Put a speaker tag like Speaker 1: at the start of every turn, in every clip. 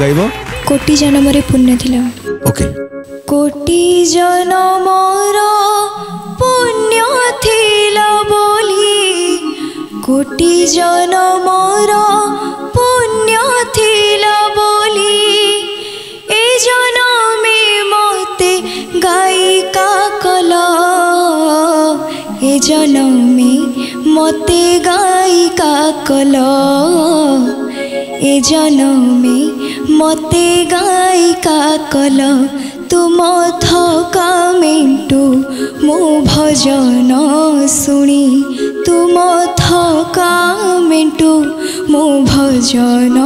Speaker 1: গাইব
Speaker 2: কোটি জনমরে পুণ্য দিল
Speaker 1: ওকে
Speaker 2: কোটি জনমর পুণ্য থিল বলি কোটি জনমর পুণ্য থিল বলি এ জনমে মতে গায়িকা কল এ জনমে মতে গায়িকা কল এ জনমে ମତେ ଗାୟିକା କଲ ତୁମ ଥକା ମେଣ୍ଟୁ ମୁଁ ଭଜନ ଶୁଣି ତୁମ ଥକା ମେଣ୍ଟୁ ମୁଁ ଭଜନ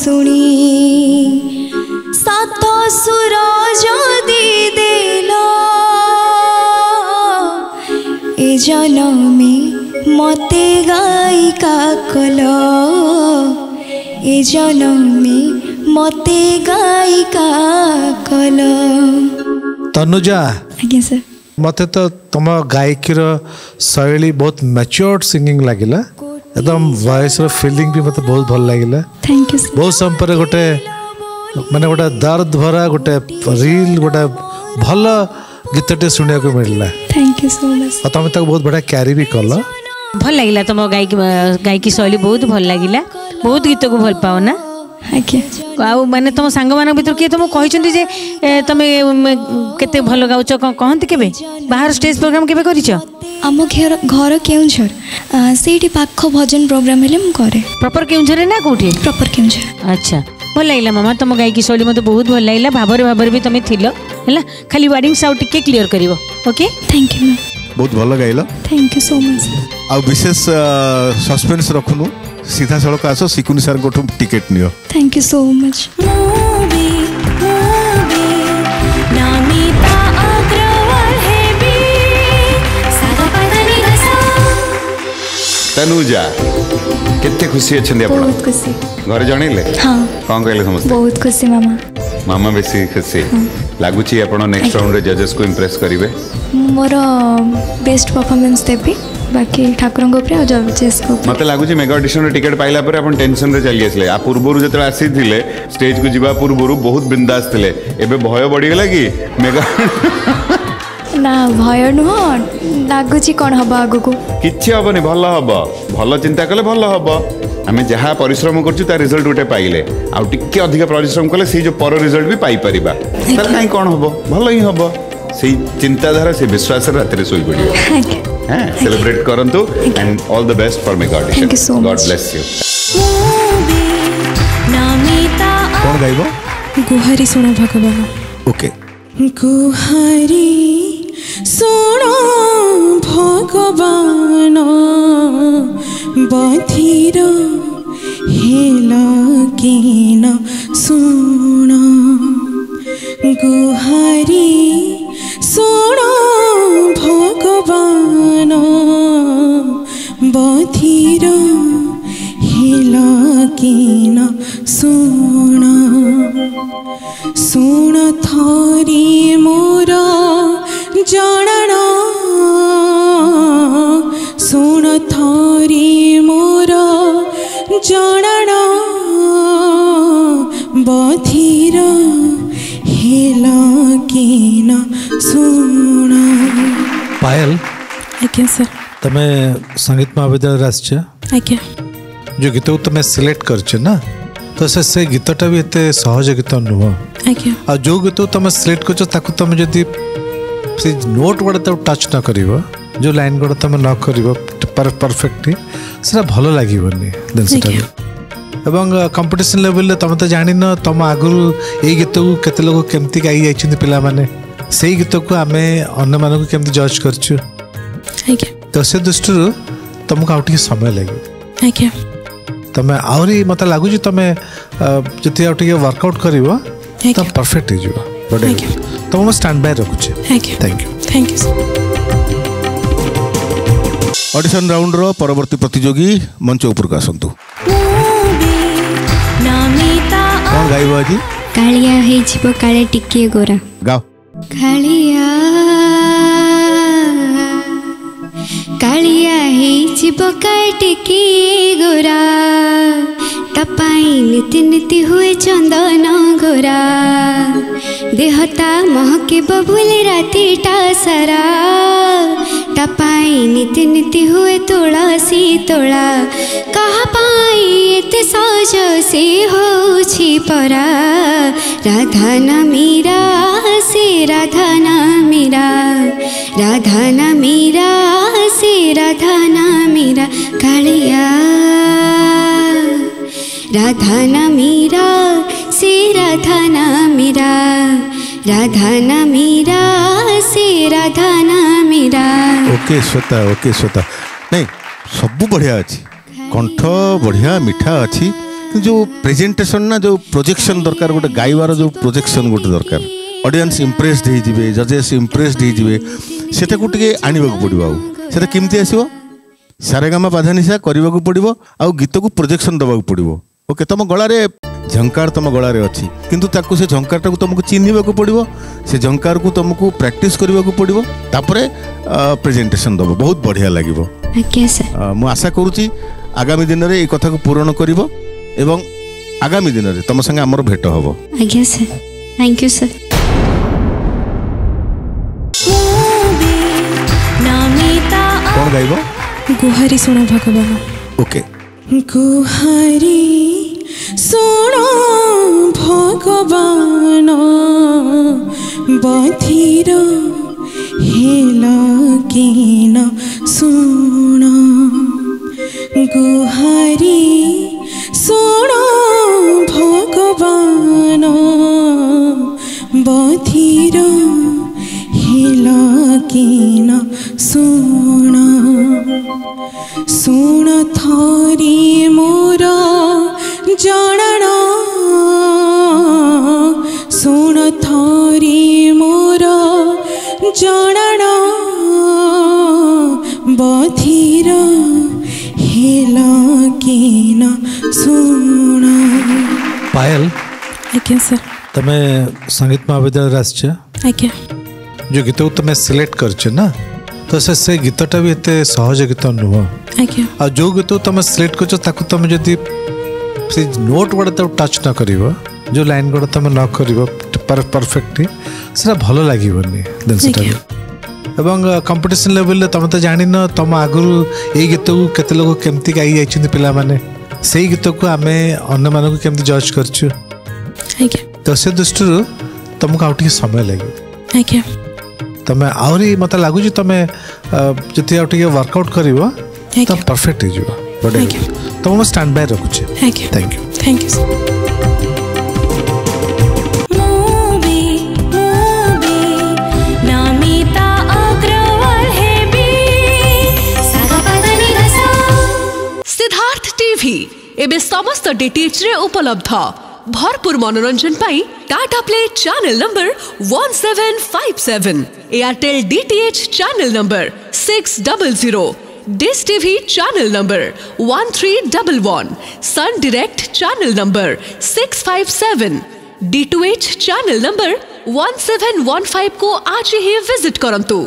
Speaker 2: ଶୁଣି ସାତ ସୁର ଯଦି ଦେଲ ଏ ଜନମେ ମତେ ଗାୟିକା କଲ ଏ ଜନମେ মতে গায়িকা কল
Speaker 3: তনুজা
Speaker 2: আজ্ঞা স্যার
Speaker 3: মতে তো তোমার গায়িকীর শৈলী বহুত ম্যাচিওর্ড সিঙ্গিং লাগিলা একদম ভয়েসর ফিলিং বি মতে বহুত ভাল লাগিলা
Speaker 2: থ্যাংক ইউ
Speaker 3: বহুত সম্পর্কে গোটে মানে গোটে দর্দ ভরা গোটে রিল গোটে ভাল ଗୀତଟିଏ ଶୁଣିବାକୁ ମିଳିଲା ଆଉ ତମେ ତାକୁ ବହୁତ ବଢ଼ିଆ କ୍ୟାରି ବି କଲ
Speaker 4: ଭଲ ଲାଗିଲା ତମ ଗାଇକି ଗାଇକି ଶୈଳୀ ବହୁତ ଭଲ ଲାଗିଲା ବହୁତ ଗୀତକୁ ଭଲ ପାଅ ନା
Speaker 2: ଆଜ୍ଞା
Speaker 4: ଆଉ ମାନେ ତୁମ ସାଙ୍ଗମାନଙ୍କ ଭିତରୁ କିଏ ତୁମକୁ କହିଛନ୍ତି ଯେ ତୁମେ କେତେ ଭଲ ଗାଉଛ କ'ଣ କହନ୍ତି କେବେ ବାହାର ଷ୍ଟେଜ୍ ପ୍ରୋଗ୍ରାମ୍ କେବେ କରିଛ
Speaker 2: ଆମ ଘର ଘର କେଉଁଝର ସେଇଠି ପାଖ ଭଜନ ପ୍ରୋଗ୍ରାମ୍ ହେଲେ ମୁଁ କରେ
Speaker 4: ପ୍ରପର୍ କେଉଁଝରରେ ନା କେଉଁଠି
Speaker 2: ପ୍ରପର୍ କେଉଁଝର
Speaker 4: ଆଚ୍ଛା ଭଲ ଲାଗିଲା ମାମା ତୁମ ଗାଇକି ଶୈଳୀ ମୋତେ ବହୁତ ଭଲ ଲାଗିଲା ଭାବରେ ଭାବରେ ବି ତୁମେ ଥିଲ ହେଲା ଖାଲି ୱାର୍ଡିଂସ୍ ଆଉ ଟିକେ କ୍ଲିଅର୍ କରିବ ଓକେ
Speaker 2: ଥ୍ୟାଙ୍କ ୟୁ
Speaker 1: ବହୁତ ଭଲ ଗାଇଲ
Speaker 2: ଥ୍ୟାଙ୍କ ୟୁ ସୋ ମଚ୍
Speaker 1: ଆଉ ବିଶେଷ ସସ୍ପେନ୍ସ ରଖୁନୁ सीधा सड़क आसो सिकुन सर गोठु ticket neo
Speaker 2: thank you so much
Speaker 5: Tanuja कितने खुशी अच्छे अछि आपण बहुत
Speaker 2: खुशी
Speaker 5: घर जाने ले
Speaker 2: हाँ
Speaker 5: कौन कहले समझते
Speaker 2: बहुत खुशी मामा
Speaker 5: मामा बेसी खुशी
Speaker 2: हाँ। लागू
Speaker 5: लागुची आपण नेक्स्ट राउंड रे जजेस को इम्प्रेस करीबे
Speaker 2: मोरा बेस्ट परफॉर्मेंस देबी ବାକି ଠାକୁରଙ୍କ ଉପରେ ଆଉ ଜବରଦସ୍ତ
Speaker 5: ମୋତେ ଲାଗୁଛି ମେଗା ଅଡିସନର ଟିକେଟ୍ ପାଇଲା ପରେ ଆପଣ ଟେନସନରେ ଚାଲି ଆସିଲେ ଆ ପୂର୍ବରୁ ଯେତେବେଳେ ଆସିଥିଲେ ଷ୍ଟେଜକୁ ଯିବା ପୂର୍ବରୁ ବହୁତ ବିନ୍ଦାସ ଥିଲେ ଏବେ ଭୟ ବଢ଼ିଗଲା କି ମେଗା
Speaker 2: ନା ଭୟ ନୁହଁ ଲାଗୁଛି କ'ଣ ହବ ଆଗକୁ
Speaker 5: କିଛି ହବନି ଭଲ ହବ ଭଲ ଚିନ୍ତା କଲେ ଭଲ ହବ ଆମେ ଯାହା ପରିଶ୍ରମ କରୁଛୁ ତା ରେଜଲ୍ଟ ଗୋଟେ ପାଇଲେ ଆଉ ଟିକେ ଅଧିକ ପରିଶ୍ରମ କଲେ ସେଇ ଯେଉଁ ପର ରେଜଲ୍ଟ ବି ପାଇପାରିବା ତାହେଲେ କାହିଁ କ'ଣ ହବ ଭଲ ହିଁ ହବ ସେଇ ଚିନ୍ତାଧାରା ସେ ବିଶ୍ୱାସରେ ରାତିରେ
Speaker 2: ଶୋଇପଡ଼ିବ
Speaker 5: हैं सेलिब्रेट करंतु and all the best for mega audition thank you so much God bless you
Speaker 6: कौन
Speaker 1: गाइबो
Speaker 7: गुहारी सुनो भगवान
Speaker 1: ओके
Speaker 8: गुहारी सुनो भगवान बधिर हेला কিন सुनो গুহা
Speaker 3: पायल संगीत સર जो गीत तुम्हें सिलेक्ट कर ना तो से से गीतटा भी एते सहज गीत नुह
Speaker 7: आज्ञा
Speaker 3: आ जो गीत तुम सिलेक्ट छ ताको तुम जदि से नोट गुड़ा त टच न करिवो जो लाइन गुड़ा तुम न करिवो परफेक्टली सेटा भलो लागिवनी डांसटा ଏବଂ କମ୍ପିଟିସନ୍ ଲେଭେଲରେ ତୁମେ ତ ए गीत को केते लोग केमती गाई କେମିତି ଗାଇ पिला माने ସେଇ ଗୀତକୁ ଆମେ ଅନ୍ୟମାନଙ୍କୁ କେମିତି ଜଜ୍ କରିଛୁ
Speaker 7: ଆଜ୍ଞା
Speaker 3: ତ ସେ ଦୃଷ୍ଟିରୁ ତମକୁ ଆଉ ଟିକେ ସମୟ ଲାଗିବ
Speaker 7: ଆଜ୍ଞା
Speaker 3: ତମେ ଆହୁରି ମୋତେ ଲାଗୁଛି ତମେ ଯଦି ଆଉ ଟିକେ ୱାର୍କଆଉଟ୍ କରିବ
Speaker 7: ତ
Speaker 3: ପରଫେକ୍ଟ ହେଇଯିବ ତମ ମୁଁ ଷ୍ଟାଣ୍ଡ ବାଏ ରଖୁଛି
Speaker 7: thank you
Speaker 3: thank
Speaker 7: you
Speaker 1: audition ରାଉଣ୍ଡର ପରବର୍ତ୍ତୀ ପ୍ରତିଯୋଗୀ ମଞ୍ଚ ଉପରକୁ ଆସନ୍ତୁ
Speaker 6: କ'ଣ
Speaker 1: ଗାଇବ ଆଜି
Speaker 9: କାଳିଆ ହେଇଯିବ କାଳେ ଟିକିଏ ଗୋରା ಕಳಿಯ ಕಳಿಯ ಹೇಚಿ ಬೊಕಟಿಕಿ ಗುರಾ नीति हुए चंदन गोरा देहता महके बबुले राति टासरा तपाईँ नीति नीति हुए तुलसी तोला कहाँ पाई एते सजसी होछि परा राधा न मीरा से राधाना मेरा राधाना मेरा से राधाना मेरा कालिया राधाना मेरा से राधाना मेरा राधाना मेरा से राधाना मेरा
Speaker 1: ओके श्वेता ओके श्वेता नहीं सब बढ़िया अच्छी कंठ बढ़िया मीठा अच्छी जो प्रेजेन्टेसन ना जो प्रोजेक्सन दरकार गोटे गाइबार जो प्रोजेक्सन गोटे दरकार ଅଡ଼ିଏନ୍ସ ଇମ୍ପ୍ରେସ୍ଡ ହେଇଯିବେ ଜଜେସ୍ ଇମ୍ପ୍ରେସ୍ଡ ହେଇଯିବେ ସେଟାକୁ ଟିକେ ଆଣିବାକୁ ପଡ଼ିବ ଆଉ ସେଟା କେମିତି ଆସିବ ସାରେଗାମା ବାଧାନିଶା କରିବାକୁ ପଡ଼ିବ ଆଉ ଗୀତକୁ ପ୍ରୋଜେକ୍ସନ୍ ଦେବାକୁ ପଡ଼ିବ ଓକେ ତମ ଗଳାରେ ଝଙ୍କାର ତମ ଗଳାରେ ଅଛି କିନ୍ତୁ ତାକୁ ସେ ଝଙ୍କାରଟାକୁ ତମକୁ ଚିହ୍ନିବାକୁ ପଡ଼ିବ ସେ ଝଙ୍କାରକୁ ତମକୁ ପ୍ରାକ୍ଟିସ୍ କରିବାକୁ ପଡ଼ିବ ତାପରେ ପ୍ରେଜେଣ୍ଟେସନ୍ ଦେବ ବହୁତ ବଢ଼ିଆ ଲାଗିବ ମୁଁ ଆଶା କରୁଛି ଆଗାମୀ ଦିନରେ ଏଇ କଥାକୁ ପୂରଣ କରିବ ଏବଂ ଆଗାମୀ ଦିନରେ ତମ ସାଙ୍ଗେ ଆମର ଭେଟ ହେବ
Speaker 9: ଆଜ୍ଞା ସାର୍ ଥ୍ୟାଙ୍କ ୟୁ ସାର୍
Speaker 1: গাইব
Speaker 7: গুহারি শোণ ভগবান
Speaker 1: ওকে
Speaker 8: গুহারি শোণ ভগবান বধির হেল কিন শোণ গুহারি শোণ ভগবান বধির হেল কিন ଶୁଣ शुण थारी मोर जान शुण थारी मोर जान बधीर
Speaker 3: पायल तमें संगीत महाविद्यालय जो गीत तमें सिलेक्ट कर से से गीतटा भी एत सहज गीत नुह आ जो गीत तुम सिलेक्ट कर तुम जब से नोट गुड़ा टच न कर जो लाइन गुड़ा तुम न कर परफेक्टली से भल लगे जिनसा एवं कंपिटिशन लेवल तुम तो जान तुम आगु ये गीत को केत लोग केमती गाई जा पाने से गीत को आम अन्न मान को कमी जज कर तो से दृष्टि तुमको आउट समय लगे
Speaker 7: आज्ञा
Speaker 3: ତୁମେ ଆହୁରି ମୋତେ ଲାଗୁଛି ତୁମେ ଯଦି ଆଉ ଟିକେ ୱାର୍କଆଉଟ୍ କରିବ
Speaker 7: ତ
Speaker 3: ପରଫେକ୍ଟ ହେଇଯିବ ତ ମୁଁ ଷ୍ଟାଣ୍ଡ ବାଏ ରଖୁଛି
Speaker 7: thank you
Speaker 3: thank
Speaker 7: you sir
Speaker 10: Siddharth TV এবে সমস্ত ডিটিএচরে উপলব্ধ भरपूर मनोरंजन पाई Tata Play channel number 1757 Airtel DTH channel number 600 Dish TV channel number 1311 Sun Direct channel number 657 D2H channel number 1715 को आज ही विजिट करंतु